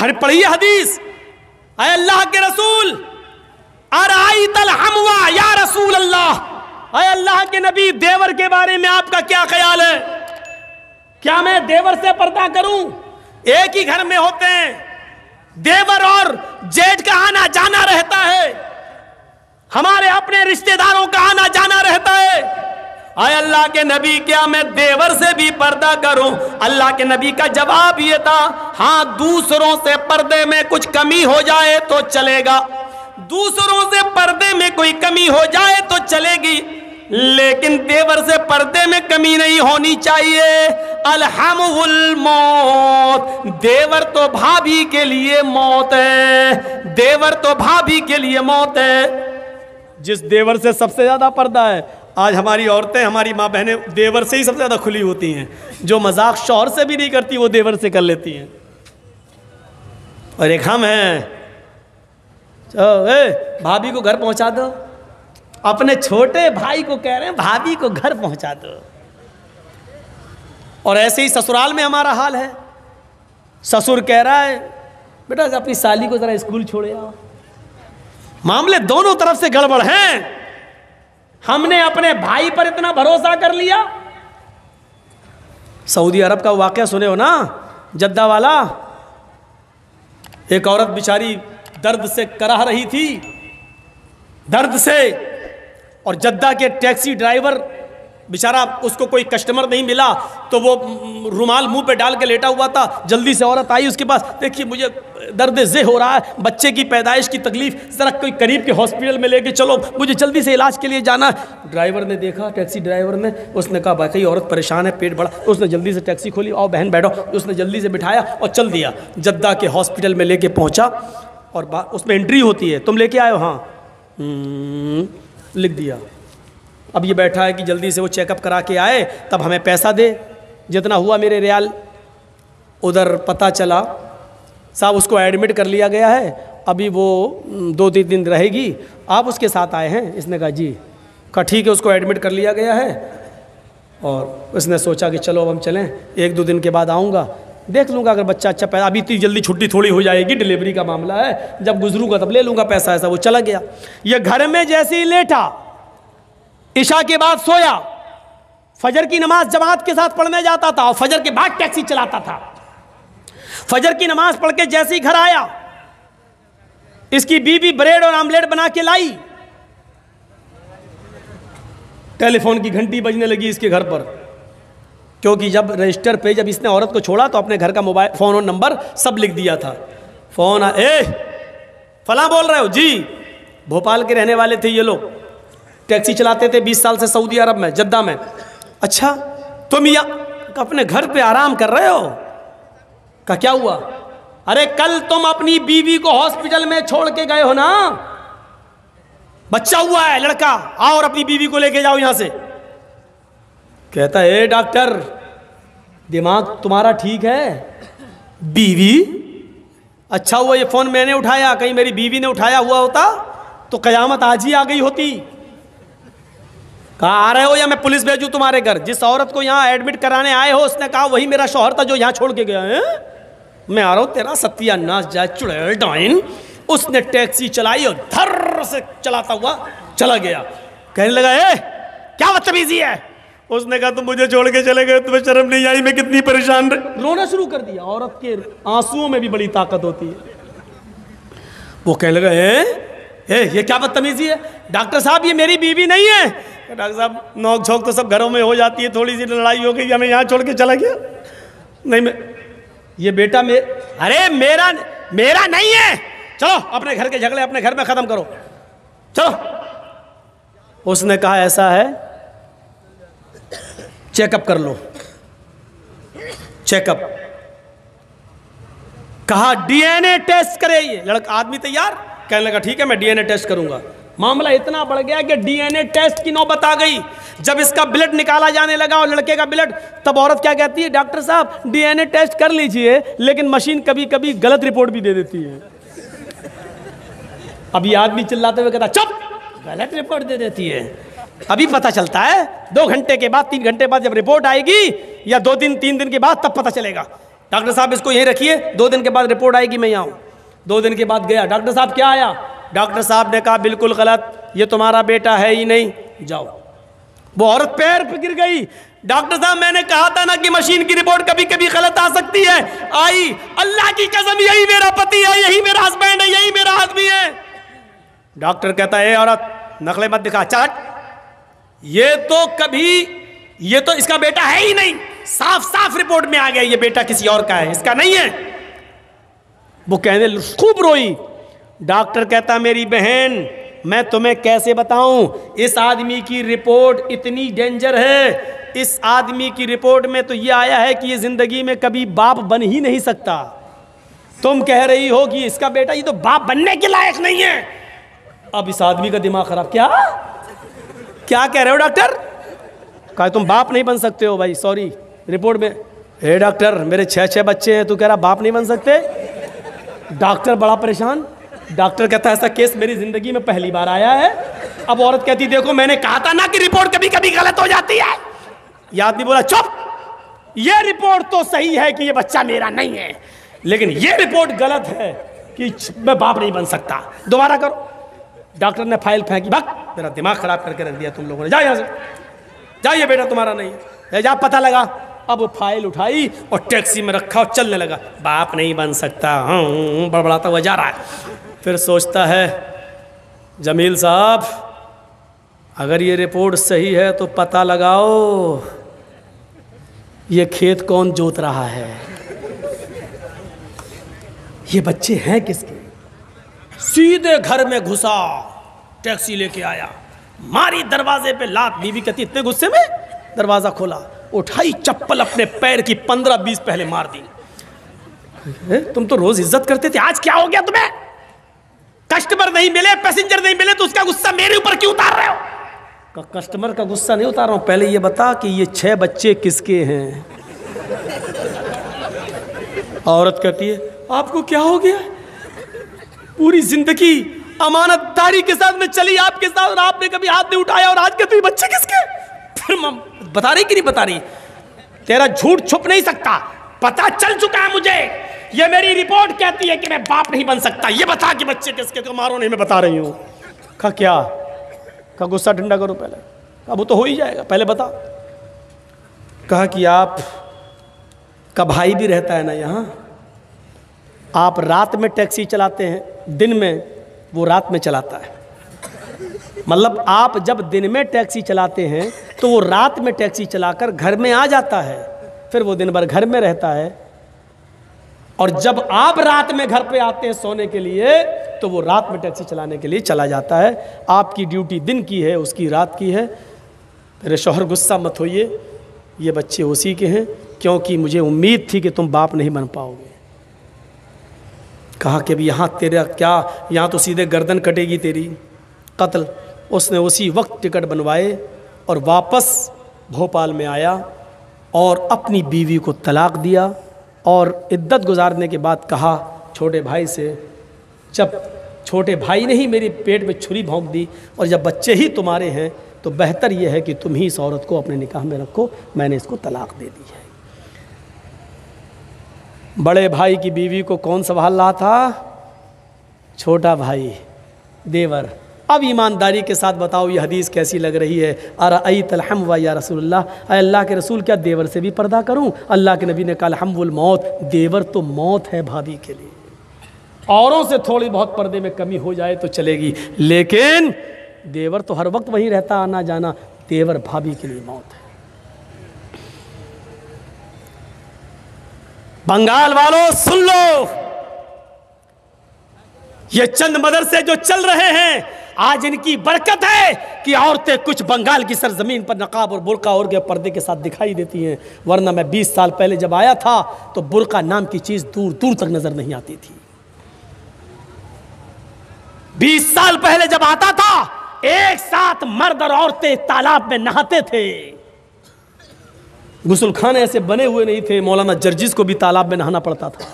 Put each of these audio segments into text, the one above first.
हर पढ़िए हदीस। अय अल्लाह के रसूल अराई तल हमवा या रसूल अल्लाह अय अल्लाह के नबी, देवर के बारे में आपका क्या ख्याल है? क्या मैं देवर से पर्दा करूँ? एक ही घर में होते हैं। देवर और जेठ का आना जाना रहता है। हमारे अपने रिश्तेदारों का आना जाना रहता है आय अल्लाह के नबी, क्या मैं देवर से भी पर्दा करूँ? अल्लाह के नबी का जवाब ये था हाँ दूसरों से पर्दे में कुछ कमी हो जाए तो चलेगा। दूसरों से पर्दे में कोई कमी हो जाए तो चलेगी, लेकिन देवर से पर्दे में कमी नहीं होनी चाहिए। अलहमुल मौत। देवर तो भाभी के लिए मौत है। देवर तो भाभी के लिए मौत है। जिस देवर से सबसे ज़्यादा पर्दा है आज हमारी औरतें, हमारी माँ बहनें देवर से ही सबसे ज़्यादा खुली होती हैं। जो मज़ाक शौहर से भी नहीं करती, वो देवर से कर लेती हैं। और एक हम हैं। भाभी को घर पहुँचा दो। अपने छोटे भाई को कह रहे हैं, भाभी को घर पहुँचा दो। और ऐसे ही ससुराल में हमारा हाल है। ससुर कह रहा है, बेटा, अपनी साली को जरा स्कूल छोड़े आओ। मामले दोनों तरफ़ से गड़बड़ हैं। हमने अपने भाई पर इतना भरोसा कर लिया। सऊदी अरब का वाक्य सुने हो ना, जद्दा वाला? एक औरत बिचारी दर्द से कराह रही थी, दर्द से, और जद्दा के टैक्सी ड्राइवर बेचारा उसको कोई कस्टमर नहीं मिला तो वो रुमाल मुँह पे डाल के लेटा हुआ था, जल्दी से औरत आई उसके पास, देखिए मुझे दर्द जे हो रहा है, बच्चे की पैदाइश की तकलीफ़, ज़रा कोई करीब के हॉस्पिटल में लेके चलो, मुझे जल्दी से इलाज के लिए जाना ड्राइवर ने देखा टैक्सी ड्राइवर ने, उसने कहा, भाई औरत परेशान है, पेट बड़ा, उसने जल्दी से टैक्सी खोली और बहन, बैठो, उसने जल्दी से बिठाया और चल दिया, जद्दा के हॉस्पिटल में लेके पहुँचा, और उसमें एंट्री होती है, तुम लेके आए हो। हाँ लिख दिया। अब ये बैठा है कि जल्दी से वो चेकअप करा के आए, तब हमें पैसा दे। जितना हुआ मेरे रियाल, उधर पता चला, साहब उसको एडमिट कर लिया गया है। अभी वो दो तीन दिन रहेगी, आप उसके साथ आए हैं। इसने कहा, जी। कहा, ठीक है, उसको एडमिट कर लिया गया है। और उसने सोचा कि चलो, अब हम चलें। एक दो दिन के बाद आऊँगा। देख लूँगा, अगर बच्चा अच्छा पैदा अभी इतनी जल्दी छुट्टी थोड़ी हो जाएगी डिलीवरी का मामला है। जब गुजरूँगा, तब ले लूँगा पैसा, ऐसा वो चला गया। ये घर में जैसे ही लेटा ईशा के बाद सोया। फजर की नमाज़ जमात के साथ पढ़ने जाता था और फजर के बाद टैक्सी चलाता था। फजर की नमाज़ पढ़ के जैसे ही घर आया, इसकी बीबी ब्रेड और आमलेट बना के लाई। टेलीफोन की घंटी बजने लगी इसके घर पर। क्योंकि जब रजिस्टर पे जब इसने औरत को छोड़ा तो अपने घर का मोबाइल, फ़ोन और नंबर सब लिख दिया था। फ़ोन ए, फला बोल रहे हो? जी, भोपाल के रहने वाले थे ये लोग। टैक्सी चलाते थे 20 साल से सऊदी अरब में, जद्दा में। अच्छा तुम या अपने घर पे आराम कर रहे हो? का क्या हुआ? अरे, कल तुम अपनी बीवी को हॉस्पिटल में छोड़ के गए हो ना? बच्चा हुआ है, लड़का। आओ और अपनी बीवी को लेके जाओ यहाँ से। कहता है डॉक्टर, दिमाग तुम्हारा ठीक है? बीवी? अच्छा हुआ, ये फ़ोन मैंने उठाया। कहीं मेरी बीवी ने उठाया हुआ होता तो कयामत आज ही आ गई होती। कहा आ रहे हो या मैं पुलिस भेजू तुम्हारे घर? जिस औरत को यहाँ एडमिट कराने आए हो उसने कहा वही मेरा शोहर था जो यहाँ छोड़ के गया है। मैं आ रहा हूँ तेरा सत्यानाश जाए चुड़ैल डाइन। उसने टैक्सी चलाई और धर से चलाता हुआ चला गया। कहने लगा ए क्या बदतमीजी है? उसने कहा तुम मुझे छोड़ के चले गए तुम्हें शर्म नहीं आई मैं कितनी परेशान रोना शुरू कर दिया। औरत के आंसुओं में भी बड़ी ताकत होती है। वो कहने लगा ए, ए ये क्या बदतमीजी है? डॉक्टर साहब ये मेरी बीवी नहीं है। डॉक्टर साहब, नोक झोंक तो सब घरों में हो जाती है, थोड़ी सी लड़ाई हो गई, हमें यहाँ छोड़ के चला गया। नहीं, मैं ये बेटा मे अरे, मेरा मेरा नहीं है। चलो, अपने घर के झगड़े अपने घर में ख़त्म करो। चलो। उसने कहा, ऐसा है, चेकअप कर लो। चेकअप। कहा, डीएनए टेस्ट करे ये। लड़का आदमी तैयार? कहने लगा, ठीक है, मैं डीएनए टेस्ट करूँगा। मामला इतना बढ़ गया कि डीएनए टेस्ट की नौबत आ गई। जब इसका ब्लड निकाला जाने लगा और लड़के का ब्लड, तब औरत क्या कहती है, डॉक्टर साहब, डीएनए टेस्ट कर लीजिए, लेकिन मशीन कभी कभी गलत रिपोर्ट भी दे देती है। अभी आदमी चिल्लाते हुए कहता, चुप! गलत रिपोर्ट दे देती है। अभी पता चलता है, दो घंटे के बाद, तीन घंटे बाद जब रिपोर्ट आएगी, या दो दिन, तीन दिन के बाद, तब पता चलेगा। डॉक्टर साहब, इसको यहीं रखिए, दो दिन के बाद रिपोर्ट आएगी, मैं यहाँ दो दिन के बाद गया, डॉक्टर साहब क्या आया? डॉक्टर साहब ने कहा, बिल्कुल गलत, ये तुम्हारा बेटा है ही नहीं। जाओ। वो औरत पैर पे गिर गई। डॉक्टर साहब, मैंने कहा था ना कि मशीन की रिपोर्ट कभी कभी गलत आ सकती है। आई, अल्लाह की कसम, यही मेरा पति है, यही मेरा हस्बैंड है, यही मेरा आदमी है। डॉक्टर कहता है औरत, नकले मत दिखा, चाट। ये तो कभी, ये तो इसका बेटा है ही नहीं। साफ़ साफ़ रिपोर्ट में आ गया, ये बेटा किसी और का है, इसका नहीं है। वो कहने खूब रोई। डॉक्टर कहता, मेरी बहन, मैं तुम्हें कैसे बताऊँ? इस आदमी की रिपोर्ट इतनी डेंजर है। इस आदमी की रिपोर्ट में तो ये आया है कि ये ज़िंदगी में कभी बाप बन ही नहीं सकता। तुम कह रही हो कि इसका बेटा ये तो बाप बनने के लायक नहीं है। अब इस आदमी का दिमाग खराब, क्या? क्या कह रहे हो, डॉक्टर? कहा, तुम बाप नहीं बन सकते हो भाई, सॉरी, रिपोर्ट में। हे डॉक्टर, मेरे छह छह बच्चे हैं, तू कह रहा बाप नहीं बन सकते? डॉक्टर बड़ा परेशान। डॉक्टर कहता है, ऐसा केस मेरी ज़िंदगी में पहली बार आया है। अब औरत कहती, देखो, मैंने कहा था ना कि रिपोर्ट कभी कभी गलत हो जाती है। यह आदमी बोला, चुप! ये रिपोर्ट तो सही है कि ये बच्चा मेरा नहीं है। लेकिन ये रिपोर्ट गलत है कि मैं बाप नहीं बन सकता। दोबारा करो। डॉक्टर ने फ़ाइल फेंकी। भक्त, मेरा दिमाग खराब करके रख दिया तुम लोगों ने। जा यहाँ से। जाइए बेटा, तुम्हारा नहीं। है जा, पता लगा। अब फ़ाइल उठाई और टैक्सी में रखा और चलने लगा। बाप नहीं बन सकता। हूँ बड़बड़ाता हुआ जा रहा है। फिर सोचता है, जमील साहब, अगर ये रिपोर्ट सही है तो पता लगाओ, ये खेत कौन जोत रहा है? ये बच्चे हैं किसके? सीधे घर में घुसा, टैक्सी लेके आया, मारी दरवाजे पे लात, बीवी कहती, इतने गुस्से में? दरवाज़ा खोला, उठाई चप्पल अपने पैर की पंद्रह बीस पहले मार दी। तुम तो रोज इज़्ज़त करते थे, आज क्या हो गया तुम्हें? कस्टमर नहीं मिले, पैसेंजर नहीं मिले तो उसका गुस्सा मेरे ऊपर क्यों उतार रहे हो? कस्टमर का गुस्सा नहीं उतार रहा हूँ। पहले ये बता कि ये छह बच्चे किसके हैं? औरत कहती है, आपको क्या हो गया? पूरी ज़िंदगी अमानतदारी के साथ में चली, आपके साथ और आपने कभी हाथ नहीं उठाया, और आज के तो बच्चे किसके? फिर बता रही कि नहीं बता रही? तेरा झूठ छुप नहीं सकता। पता चल चुका है मुझे। ये मेरी रिपोर्ट कहती है कि मैं बाप नहीं बन सकता। ये बता कि बच्चे किसके तो मारो नहीं, मैं बता रही हूँ। कहा क्या? कहा गुस्सा ठंडा करो पहले। कहा वो तो हो ही जाएगा, पहले बता। कहा कि आप, का भाई भी रहता है ना यहाँ? आप रात में टैक्सी चलाते हैं, दिन में वो रात में चलाता है। मतलब आप जब दिन में टैक्सी चलाते हैं तो वो रात में टैक्सी चलाकर घर में आ जाता है, फिर वो दिन भर घर में रहता है और जब आप रात में घर पे आते हैं सोने के लिए तो वो रात में टैक्सी चलाने के लिए चला जाता है। आपकी ड्यूटी दिन की है, उसकी रात की है। मेरे शोहर गुस्सा मत होइए, ये बच्चे उसी के हैं, क्योंकि मुझे उम्मीद थी कि तुम बाप नहीं बन पाओगे। कहा कि अभी यहाँ तेरा क्या, यहाँ तो सीधे गर्दन कटेगी तेरी। कत्ल, उसने उसी वक्त टिकट बनवाए और वापस भोपाल में आया और अपनी बीवी को तलाक दिया। और इद्दत गुजारने के बाद कहा, छोटे भाई से, जब छोटे भाई ने ही मेरे पेट में छुरी भोंक दी और जब बच्चे ही तुम्हारे हैं तो बेहतर यह है कि तुम ही इस औरत को अपने निकाह में रखो, मैंने इसको तलाक दे दी है। बड़े भाई की बीवी को कौन संभाल रहा था? छोटा भाई, देवर। अब ईमानदारी के साथ बताओ, ये हदीस कैसी लग रही है? अर आई तलहम व या रसूल अल्लाह के रसूल, क्या देवर से भी पर्दा करूँ? अल्लाह के नबी ने कहा हमवुल मौत, देवर तो मौत है भाभी के लिए। औरों से थोड़ी बहुत पर्दे में कमी हो जाए तो चलेगी, लेकिन देवर तो हर वक्त वहीं रहता, आना जाना, देवर भाभी के लिए मौत है। बंगाल वालों, सुन लो। ये चंद मदरसे जो चल रहे हैं आज इनकी बरकत है कि औरतें कुछ बंगाल की सरजमीन पर नकाब और बुरका और के पर्दे के साथ दिखाई देती हैं। वरना मैं 20 साल पहले जब आया था तो बुरका नाम की चीज़ दूर दूर तक नज़र नहीं आती थी। 20 साल पहले जब आता था, एक साथ मर्द और औरतें तालाब में नहाते थे। गुसल खाने ऐसे बने हुए नहीं थे, मौलाना जर्जिस को भी तालाब में नहाना पड़ता था।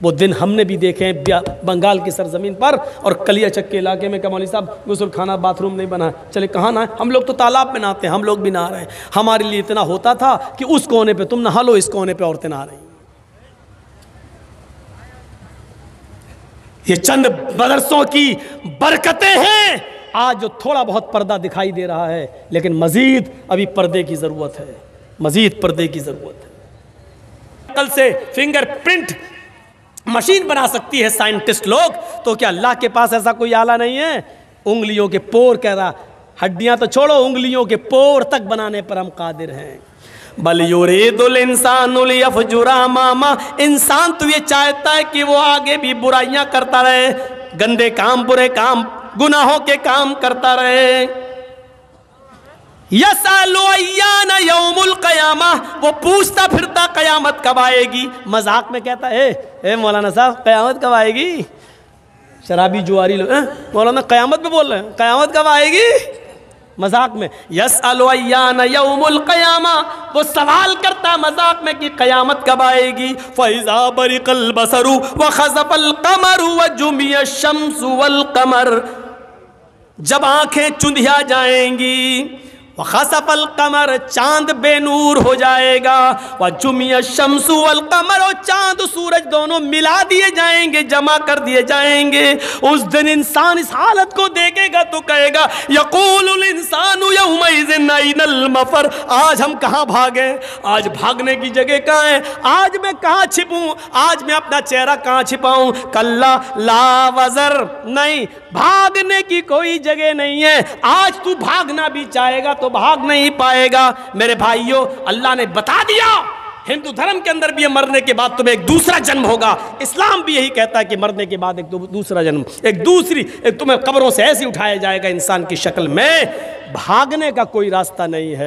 वो दिन हमने भी देखे हैं बंगाल की सरजमीन पर और कलियाचक के इलाके में कमौली साहब गुसल खाना बाथरूम नहीं बना चले, कहाँ ना हम लोग तो तालाब में नहाते हैं, हम लोग भी नहा रहे हैं। हमारे लिए इतना होता था कि उस कोने पे तुम नहा लो, इस कोने पे औरतें नहा रही ये चंद मदरसों की बरकतें हैं। आज जो थोड़ा बहुत पर्दा दिखाई दे रहा है, लेकिन मज़ीद अभी पर्दे की ज़रूरत है। मज़ीद पर्दे की ज़रूरत है। कल से फिंगरप्रिंट मशीन बना सकती है साइंटिस्ट लोग। तो क्या अल्लाह के पास ऐसा कोई आला नहीं है? उंगलियों के पोर कह रहा, हड्डियाँ तो छोड़ो, उंगलियों के पोर तक बनाने पर हम कादिर हैं। बल युरीदुल इंसान मामा, इंसान तो ये चाहता है कि वो आगे भी बुराइयाँ करता रहे, गंदे काम, बुरे काम, गुनाहों के काम करता रहे। यौमुल कयामा। वो पूछता फिरता कयामत कब आएगी? मज़ाक में कहता है ए, मौलाना साहब, कयामत कब आएगी? शराबी जुआरी लोग मौलाना, कयामत पे बोल रहे हैं, कयामत कब आएगी? मज़ाक में यस अलयान यौमुल कयामा। वो सवाल करता मज़ाक में कि कयामत कब आएगी? फैजा बरिकल बसरु व खजफल कमरु व जुमिया शम्सु वल कमर। जब आँखें चुंधिया जाएँगी खसफल कमर, चाँद बेनूर हो जाएगा। वह जुमिया शमसु अल कमर और चाँद, सूरज दोनों मिला दिए जाएँगे, जमा कर दिए जाएँगे। उस दिन इंसान इस हालत को देखेगा तो कहेगा यकूल इंसान मफर। आज हम कहाँ भागे? आज भागने की जगह कहाँ है? आज मैं कहाँ छिपूँ? आज मैं अपना चेहरा कहाँ छिपाऊँ? कल्ला ला वजर नहीं, भागने की कोई जगह नहीं है। आज तू भागना भी चाहेगा तो भाग नहीं पाएगा। मेरे भाइयों, अल्लाह ने बता दिया, हिंदू धर्म के अंदर भी ये मरने के बाद तुम्हें एक दूसरा जन्म होगा। इस्लाम भी यही कहता है कि मरने के बाद एक दूसरा जन्म, एक दूसरी, एक तुम्हें कब्रों से ऐसे उठाया जाएगा इंसान की शक्ल में। भागने का कोई रास्ता नहीं है।